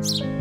Podcast.